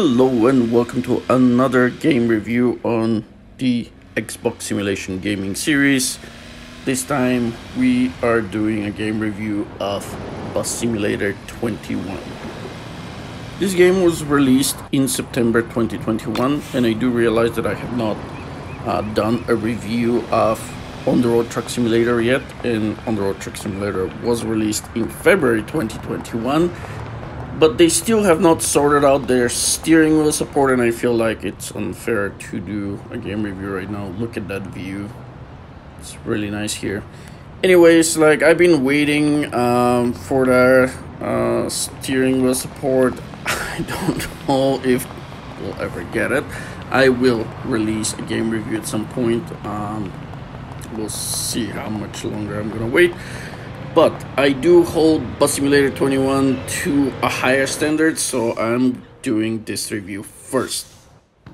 Hello and welcome to another game review on the Xbox Simulation Gaming series. This time we are doing a game review of Bus Simulator 21. This game was released in September 2021 and I do realize that I have not uh, done a review of On the Road Truck Simulator yet and On the Road Truck Simulator was released in February 2021 but they still have not sorted out their steering wheel support and I feel like it's unfair to do a game review right now. Look at that view. It's really nice here. Anyways, like I've been waiting um, for their uh, steering wheel support. I don't know if we'll ever get it. I will release a game review at some point. Um, we'll see how much longer I'm gonna wait but I do hold Bus Simulator 21 to a higher standard, so I'm doing this review first.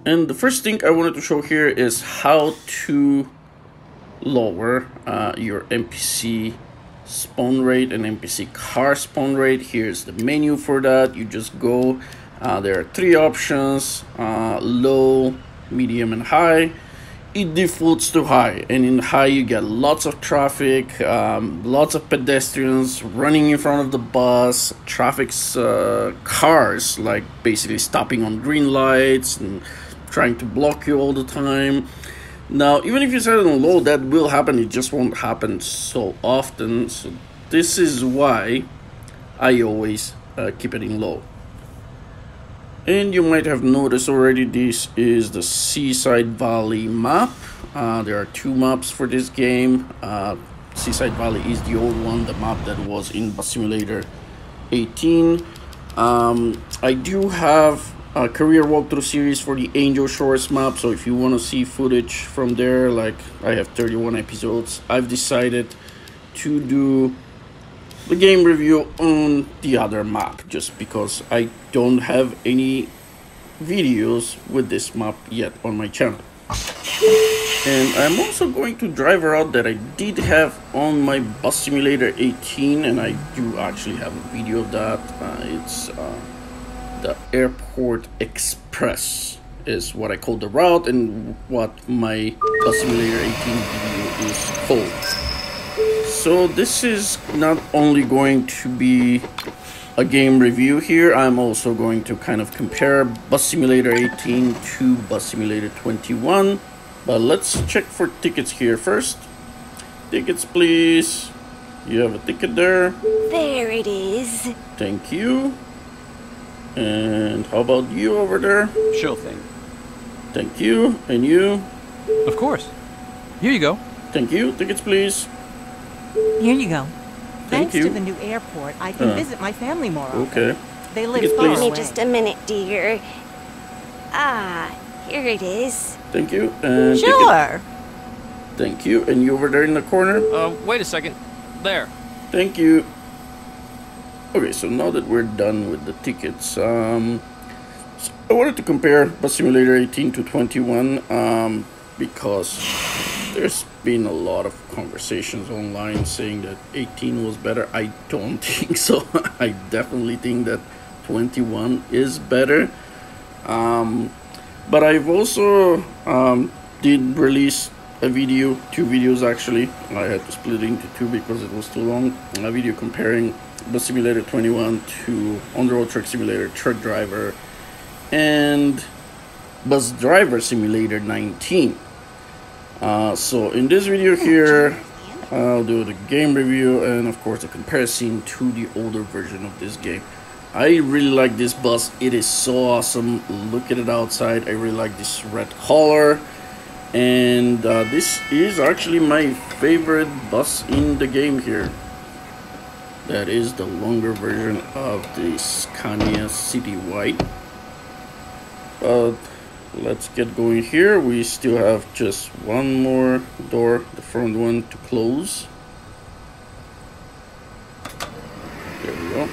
And the first thing I wanted to show here is how to lower uh, your NPC spawn rate and NPC car spawn rate. Here's the menu for that. You just go, uh, there are three options, uh, low, medium, and high it defaults to high and in high you get lots of traffic um, lots of pedestrians running in front of the bus traffic's uh, cars like basically stopping on green lights and trying to block you all the time. Now even if you set it on low that will happen it just won't happen so often. So this is why i always uh, keep it in low and you might have noticed already this is the Seaside Valley map. Uh, there are two maps for this game. Uh, Seaside Valley is the old one, the map that was in Bus Simulator 18. Um, I do have a career walkthrough series for the Angel Shores map, so if you want to see footage from there, like I have 31 episodes, I've decided to do the game review on the other map just because I don't have any videos with this map yet on my channel. And I'm also going to drive a route that I did have on my Bus Simulator 18 and I do actually have a video of that. Uh, it's uh, the Airport Express is what I call the route and what my Bus Simulator 18 video is called. So this is not only going to be a game review here, I'm also going to kind of compare Bus Simulator 18 to Bus Simulator 21. But let's check for tickets here first. Tickets, please. You have a ticket there. There it is. Thank you. And how about you over there? Sure thing. Thank you. And you? Of course. Here you go. Thank you. Tickets, please. Here you go. Thank Thanks you. to the new airport, I can Uh, visit my family more often. Okay. They live Yes, far please. Give me just a minute, dear. Ah, here it is. Thank you. And Sure. Thank you. And you over there in the corner? Uh, wait a second. There. Thank you. Okay, so now that we're done with the tickets, um, so I wanted to compare Bus Simulator 18 to 21 um, because there's been a lot of conversations online saying that 18 was better. I don't think so. I definitely think that 21 is better. Um, but I've also um, did release a video, two videos actually. I had to split it into two because it was too long. A video comparing Bus Simulator 21 to On the Road Truck Simulator Truck Driver and Bus Driver Simulator 19. Uh, so in this video here, I'll do the game review and of course a comparison to the older version of this game. I really like this bus. It is so awesome. Look at it outside. I really like this red color. And uh, this is actually my favorite bus in the game here. That is the longer version of the Scania Citywide. But let's get going here. We still have just one more door, the front one, to close. There we go.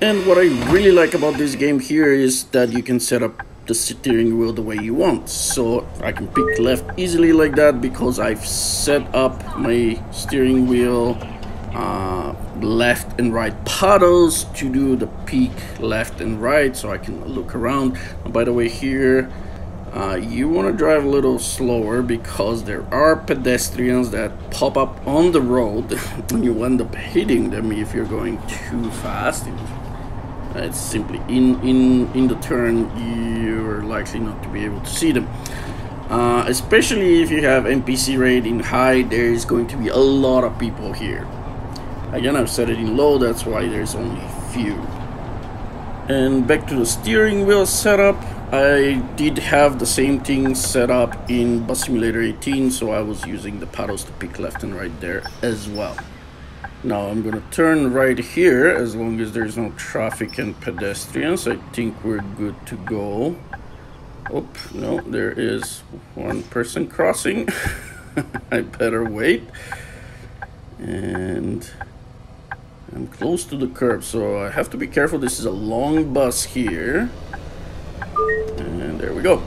And what I really like about this game here is that you can set up the steering wheel the way you want. So I can pick left easily like that because I've set up my steering wheel uh, left and right paddles to do the peek left and right so I can look around. And by the way, here uh, you want to drive a little slower because there are pedestrians that pop up on the road and you end up hitting them if you're going too fast. It's simply in, in, in the turn, you're likely not to be able to see them. Uh, especially if you have NPC rating high, there is going to be a lot of people here. Again, I've set it in low, that's why there's only few. And back to the steering wheel setup, I did have the same thing set up in Bus Simulator 18, so I was using the paddles to pick left and right there as well. Now I'm gonna turn right here, as long as there's no traffic and pedestrians, I think we're good to go. Oh, no, there is one person crossing. I better wait. And I'm close to the curb, so I have to be careful. This is a long bus here. And there we go.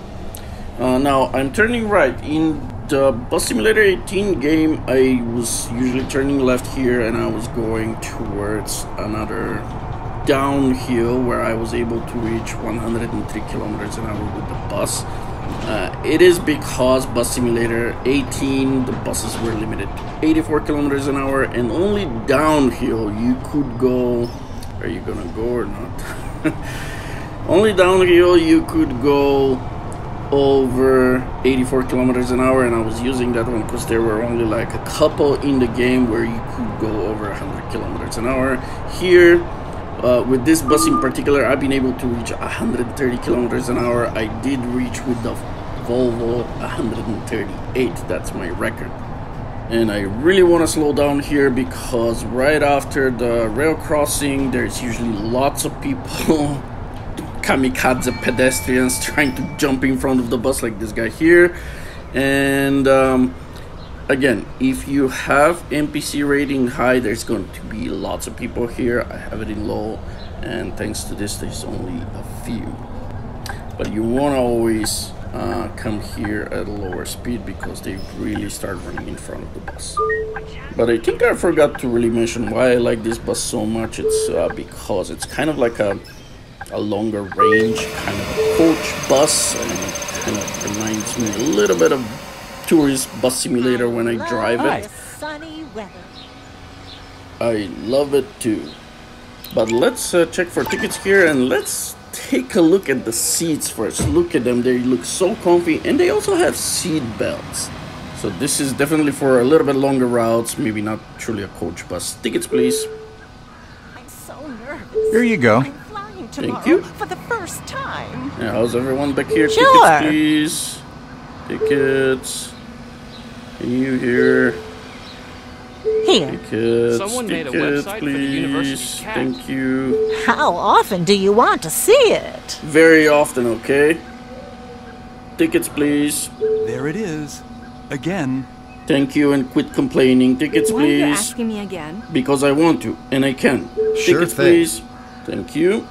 Uh, now, I'm turning right. In the Bus Simulator 18 game, I was usually turning left here and I was going towards another downhill where I was able to reach 103 kilometers an hour with the bus. Uh, it is because Bus Simulator 18, the buses were limited 84 kilometers an hour, and only downhill you could go. Are you gonna go or not? only downhill you could go over 84 kilometers an hour, and I was using that one because there were only like a couple in the game where you could go over 100 kilometers an hour. Here, uh, with this bus in particular, I've been able to reach 130 kilometers an hour. I did reach with the Volvo 138. That's my record. And I really want to slow down here because right after the rail crossing, there's usually lots of people, kamikaze pedestrians trying to jump in front of the bus like this guy here. And um, again, if you have NPC rating high, there's going to be lots of people here. I have it in low, and thanks to this, there's only a few. But you want to always uh, come here at a lower speed because they really start running in front of the bus. But I think I forgot to really mention why I like this bus so much. It's uh, because it's kind of like a, a longer range kind of coach bus and it kind of reminds me a little bit of tourist bus simulator when I drive it. I love it too. But let's uh, check for tickets here and let's take a look at the seats first. Look at them, they look so comfy and they also have seat belts. So this is definitely for a little bit longer routes, maybe not truly a coach bus. Tickets please. I'm so nervous. Here you go. I'm flying tomorrow you. for the first time. Yeah, how's everyone back here? Sure. Tickets please. Tickets. You here? Here. Tickets. Someone made a tickets, website for the University please. Cat. Thank you. How often do you want to see it? Very often, okay? Tickets, please. There it is. Again. Thank you and quit complaining. Tickets, Why are you please. asking me again? Because I want to, and I can. Sure Tickets, thing. please. Thank you.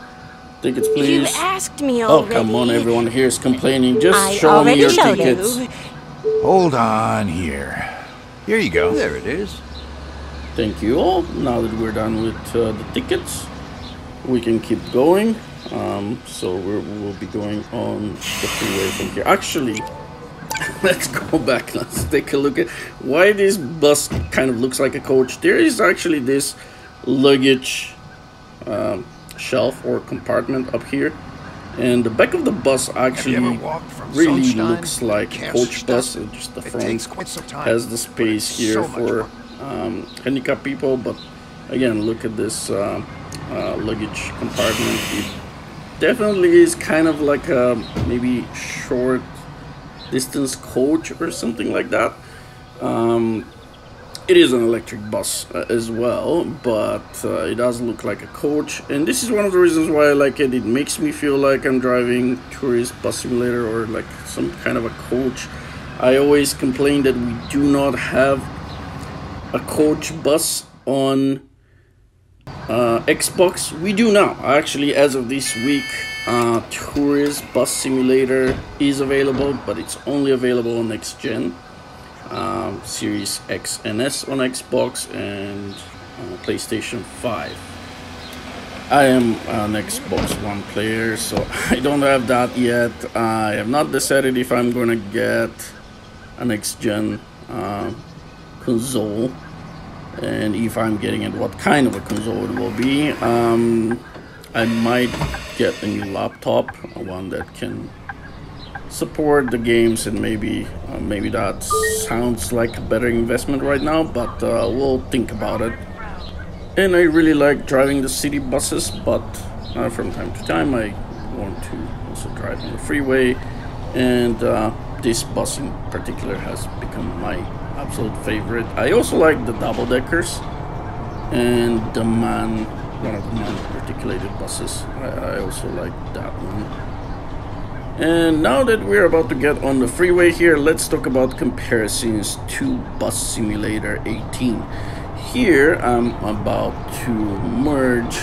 Tickets, please. You please. asked me already. Oh, come on, everyone here is complaining. Just I show me already your showed tickets. you. Hold on here. Here you go. There it is. Thank you all. Now that we're done with uh, the tickets, we can keep going. Um, so we're, we'll be going on the freeway from here. Actually, let's go back. Let's take a look at why this bus kind of looks like a coach. There is actually this luggage um, shelf or compartment up here. And the back of the bus actually ever walked from really looks like a coach bus. Just the front takes quite some time, has the space here so for. Um, handicapped people. But again, look at this uh, uh, luggage compartment. It definitely is kind of like a maybe short distance coach or something like that. Um, it is an electric bus uh, as well, but uh, it does look like a coach, and this is one of the reasons why I like it. It makes me feel like I'm driving tourist bus simulator or like some kind of a coach. I always complain that we do not have a coach bus on uh, Xbox. We do now. Actually, as of this week, uh, Tourist Bus Simulator is available, but it's only available on next gen. Um, Series X and S on Xbox, and uh, PlayStation 5. I am an Xbox One player, so I don't have that yet. I have not decided if I'm gonna get a next gen uh, console and if I'm getting it, what kind of a console it will be. Um, I might get a new laptop, one that can support the games, and maybe uh, maybe that sounds like a better investment right now, but uh, we'll think about it. And I really like driving the city buses, but uh, from time to time I want to also drive on the freeway, and uh, this bus in particular has become my absolute favorite. I also like the double deckers and the MAN, one of the MAN articulated buses. I, I also like that one. And now that we're about to get on the freeway here, let's talk about comparisons to Bus Simulator 18. Here I'm about to merge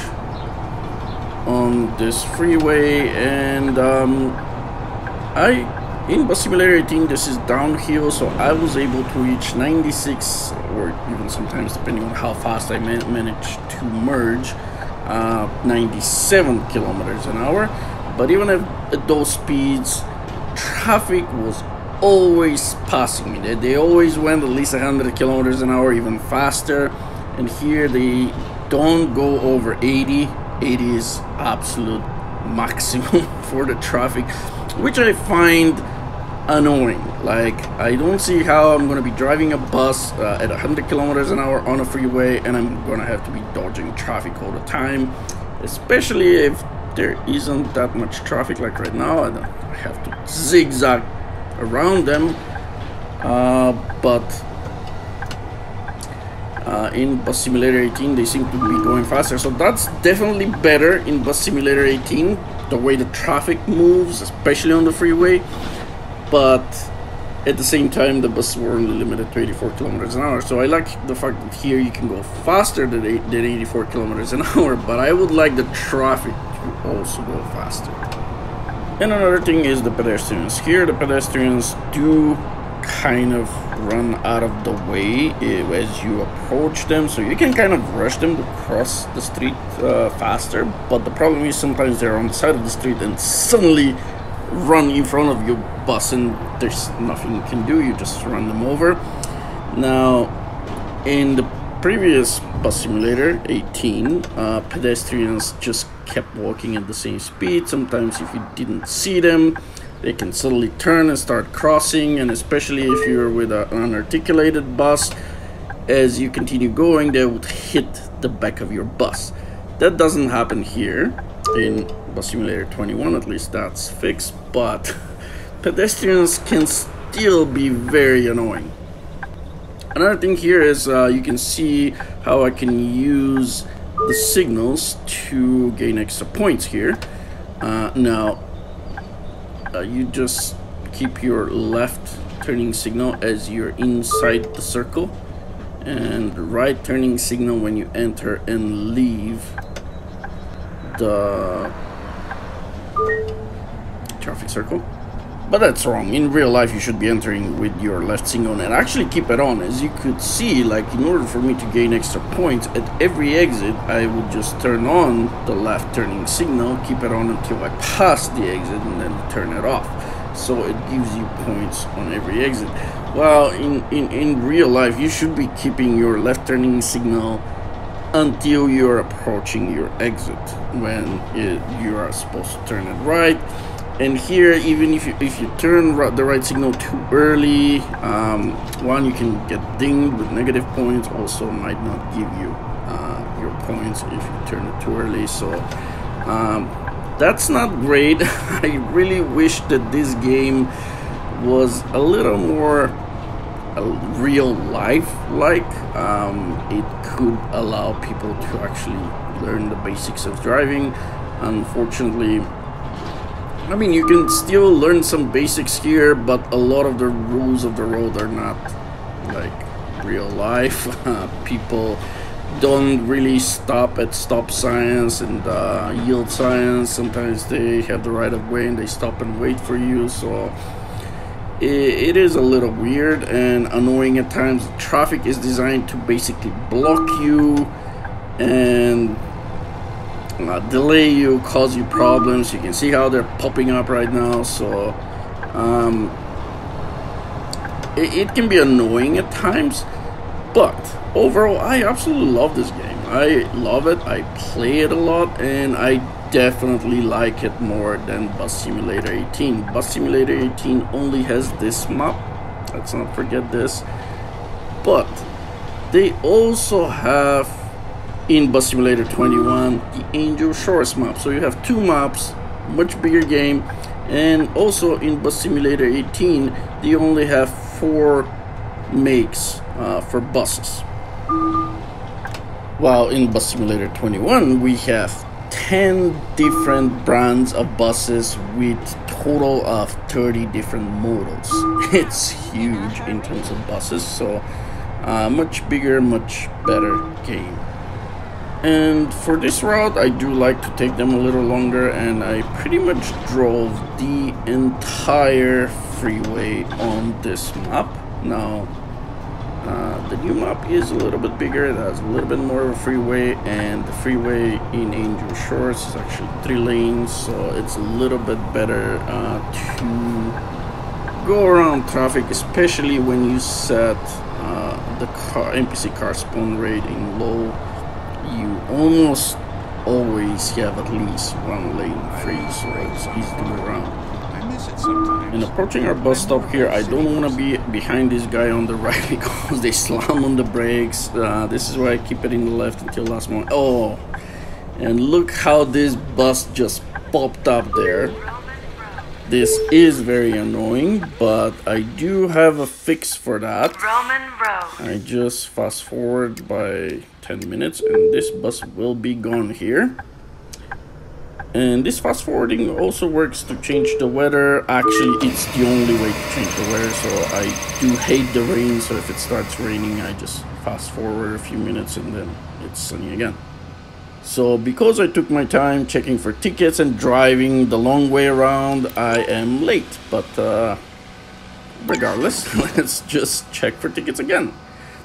on this freeway and um, I in Bus Simulator 18 this is downhill so I was able to reach 96 or even sometimes depending on how fast I man managed to merge uh, 97 kilometers an hour. But even at, at those speeds traffic was always passing me. They, they always went at least 100 kilometers an hour even faster. And here they don't go over 80 80 is absolute maximum for the traffic which I find annoying. Like, I don't see how I'm gonna be driving a bus uh, at 100 kilometers an hour on a freeway and I'm gonna have to be dodging traffic all the time, especially if there isn't that much traffic like right now. I don't have to zigzag around them, uh, but uh, in Bus Simulator 18 they seem to be going faster so that's definitely better in Bus Simulator 18 the way the traffic moves especially on the freeway but at the same time the buses were only limited to 84 kilometers an hour. So I like the fact that here you can go faster than, than 84 kilometers an hour but I would like the traffic to also go faster. And another thing is the pedestrians. Here the pedestrians do kind of run out of the way eh, as you approach them. So you can kind of rush them to cross the street uh, faster but the problem is sometimes they're on the side of the street and suddenly run in front of your bus and there's nothing you can do you just run them over. Now in the previous bus simulator 18 uh, pedestrians just kept walking at the same speed. Sometimes if you didn't see them they can suddenly turn and start crossing and especially if you're with an unarticulated bus as you continue going they would hit the back of your bus. That doesn't happen here in bus simulator 21 at least that's fixed but pedestrians can still be very annoying. Another thing here is uh, you can see how I can use the signals to gain extra points here. Uh, now uh, you just keep your left turning signal as you're inside the circle and right turning signal when you enter and leave the traffic circle but that's wrong. In real life you should be entering with your left signal and actually keep it on. As you could see like in order for me to gain extra points at every exit I would just turn on the left turning signal keep it on until I pass the exit and then turn it off. So it gives you points on every exit. Well in in, in real life you should be keeping your left turning signal until you're approaching your exit when it, you are supposed to turn it right and here even if you if you turn the right signal too early um, one you can get dinged with negative points also might not give you uh, your points if you turn it too early. So um, that's not great. I really wish that this game was a little more real life like um, it could allow people to actually learn the basics of driving. Unfortunately I mean, you can still learn some basics here, but a lot of the rules of the road are not like real life. People don't really stop at stop signs and uh, yield signs. Sometimes they have the right of way and they stop and wait for you. So it, it is a little weird and annoying at times. Traffic is designed to basically block you and uh, delay you, cause you problems. You can see how they're popping up right now. So um, it, it can be annoying at times, but overall, I absolutely love this game. I love it. I play it a lot, and I definitely like it more than Bus Simulator 18. Bus Simulator 18 only has this map. Let's not forget this. But they also have in Bus Simulator 21 the Angel Shores map. So you have two maps, much bigger game. And also in Bus Simulator 18, they only have four makes uh, for buses. While in Bus Simulator 21, we have 10 different brands of buses with total of 30 different models. It's huge in terms of buses, so uh, much bigger, much better game. And for this route, I do like to take them a little longer, and I pretty much drove the entire freeway on this map. Now, uh, the new map is a little bit bigger, it has a little bit more of a freeway, and the freeway in Angel Shores is actually three lanes, so it's a little bit better uh, to go around traffic, especially when you set uh, the car, NPC car spawn rate in low. Almost always have at least one lane free, so it's easy to go around. I miss it sometimes. And approaching our bus stop here, I don't want to be behind this guy on the right because they slam on the brakes. Uh, this is why I keep it in the left until last moment. Oh, and look how this bus just popped up there. This is very annoying, but I do have a fix for that. Roman Road. I just fast forward by 10 minutes and this bus will be gone here. And this fast forwarding also works to change the weather. Actually, it's the only way to change the weather, so I do hate the rain, so if it starts raining, I just fast forward a few minutes and then it's sunny again. So because I took my time checking for tickets and driving the long way around, I am late. But uh, regardless, let's just check for tickets again.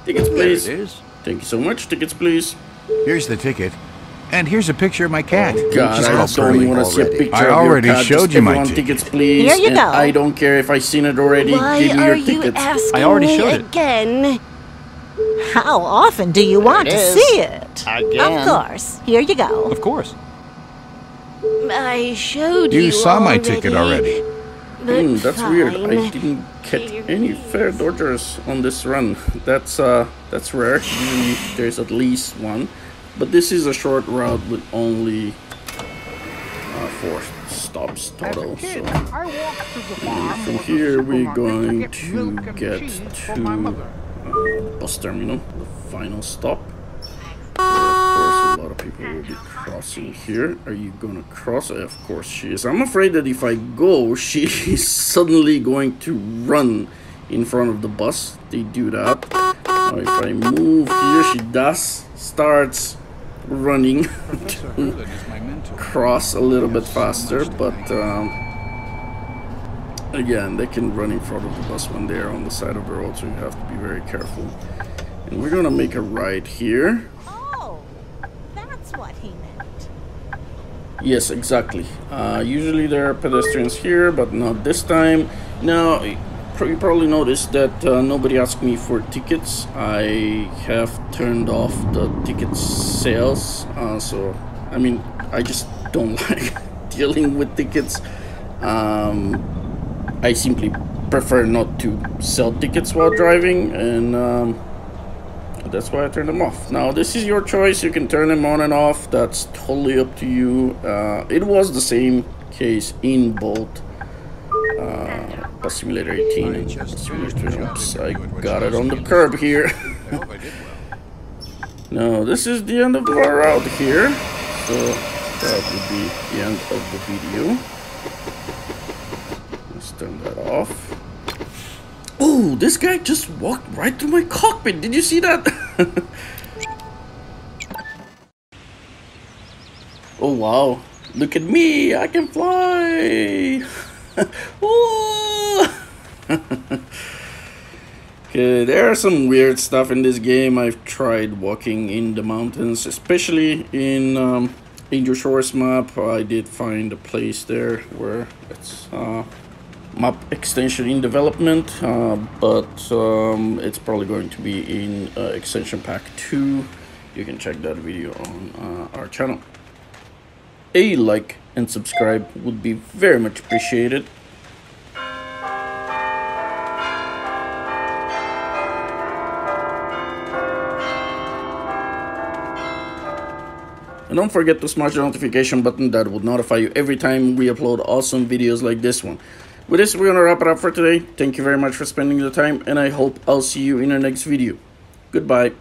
Tickets, There please. it is. Thank you so much. Tickets, please. Here's the ticket. And here's a picture of my cat. God, I don't pearly want to see a picture I of your cat. showed Just you my ticket. tickets, please. Here you and go. I don't care if I've seen it already. Why Give me are your you tickets. asking I already me showed it. again? How often do you want to see it? Again. Of course. Here you go. Of course. I showed you. You saw my ticket already. But Hmm, that's weird. I didn't get any fare is. Dodgers on this run. That's uh, that's rare. Usually there's at least one, but this is a short route with only uh, four stops total. So and from here we're going to get to bus terminal, the final stop. Where, of course, a lot of people will be crossing here. Are you gonna cross? Of course she is. I'm afraid that if I go, she is suddenly going to run in front of the bus. They do that. Now, if I move here, she does starts running to cross a little bit faster, but um, again, they can run in front of the bus when they're on the side of the road, so you have to be very careful. And we're gonna make a right here. Oh, that's what he meant. Yes, exactly. Uh, usually there are pedestrians here, but not this time. Now, you probably noticed that uh, nobody asked me for tickets. I have turned off the ticket sales. Uh, so, I mean, I just don't like dealing with tickets. Um, I simply prefer not to sell tickets while driving, and um, that's why I turn them off. Now, this is your choice. You can turn them on and off. That's totally up to you. Uh, it was the same case in both uh, Simulator 18 and Simulator. Oops, I got it on the curb here. now, this is the end of our route here. So, that would be the end of the video. Off. Oh, this guy just walked right through my cockpit. Did you see that? oh wow. Look at me. I can fly. Okay, there are some weird stuff in this game. I've tried walking in the mountains, especially in um, Angel Shores map. I did find a place there where it's uh, map extension in development, uh, but um, it's probably going to be in uh, extension pack 2. You can check that video on uh, our channel. A like and subscribe would be very much appreciated. And don't forget to smash the notification button that will notify you every time we upload awesome videos like this one. With this, we're to wrap it up for today. Thank you very much for spending the time, and I hope I'll see you in our next video. Goodbye.